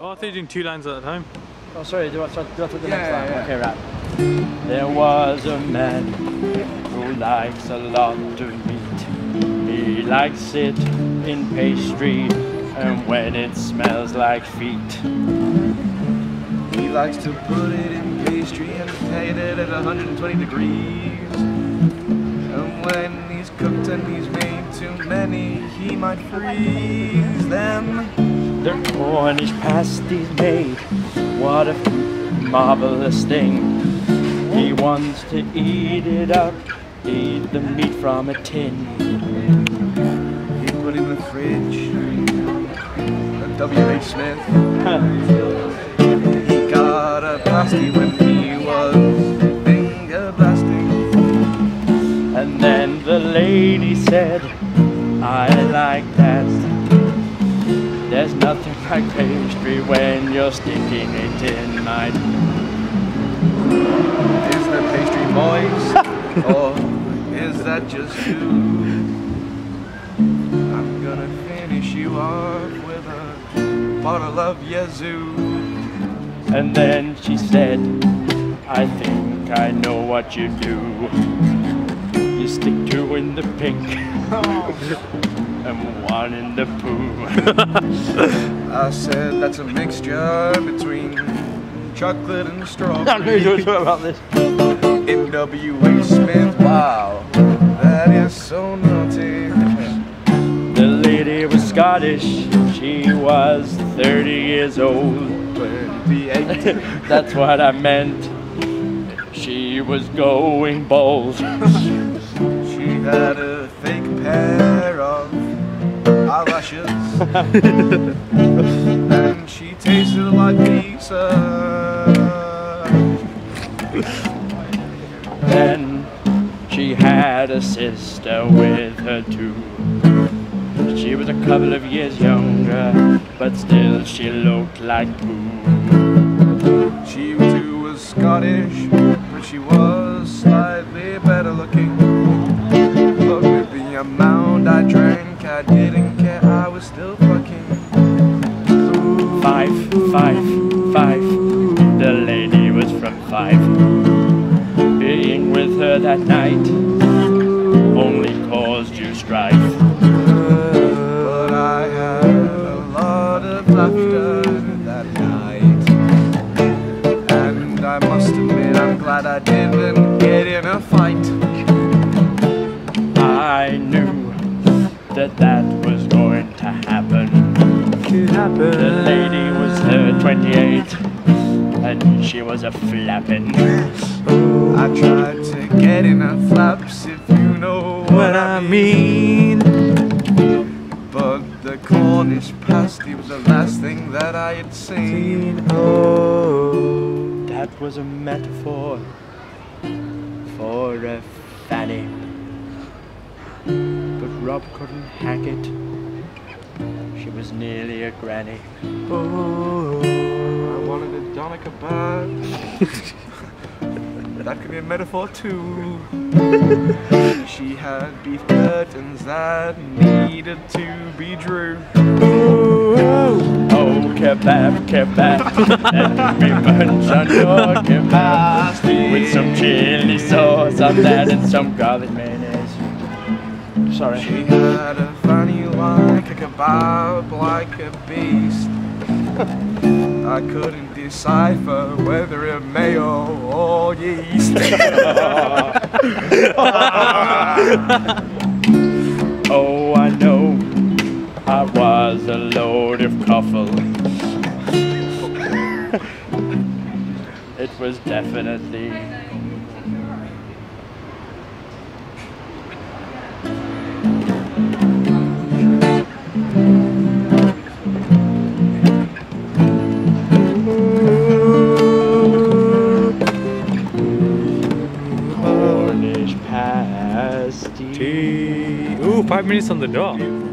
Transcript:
Oh, I thought you were doing two lines at a time. Oh, sorry, do I, do I put the Yeah, next line? yeah. Okay, right. There was a man who likes a lot of meat. He likes it in pastry and when it smells like feet. He likes to put it in pastry and heat it at 120 degrees. And when he's cooked and he's made too many, he might freeze them. The Cornish pasties made. What a marvelous thing. He wants to eat it up, eat the meat from a tin. He put in the fridge. W.H. Smith. He got a pasty when he was finger blasting. And then the lady said, I like that. There's nothing like pastry when you're sticking it in my. Is the pastry moist? or is that just you? I'm gonna finish you off with a bottle of Yazoo. And then she said, I think I know what you do. You stick two in the pink oh. And one in the poo. I said that's a mixture between chocolate and strawberry. about this. NWA Smith, wow, that is so naughty. The lady was Scottish, she was 30 years old. 28. That's what I meant. She was going bold. She had a fake pair of eyelashes. and she tasted like pizza. Then she had a sister with her too. She was a couple of years younger, but still she looked like poo. She too was Scottish, but she was slightly better looking. But with the amount I drank, I didn't Fife, Fife, Fife. The lady was from Fife. Being with her that night only caused you strife. But I had a lot of laughter that night. And I must admit, I'm glad I didn't get in a fight. I knew that that was going to happen. Could happen. The lady was her 28 and she was a flapping. I tried to get in her flaps, if you know What I mean. But the Cornish pasty was the last thing that I had seen. Oh. That was a metaphor for a fanny. But Rob couldn't hack it. Was nearly a granny. Oh. I wanted a doner kebab. that could be a metaphor too. she had beef curtains that needed to be drew. Oh, kebab, kebab. Me munch on your kebab. With some chili sauce on that and some garlic mayonnaise. Sorry. She had a fanny like a kebab, like a beast. I couldn't decipher whether it mayo or yeast. Oh, I know I was a load of coffle. it was definitely. Five minutes on the dot.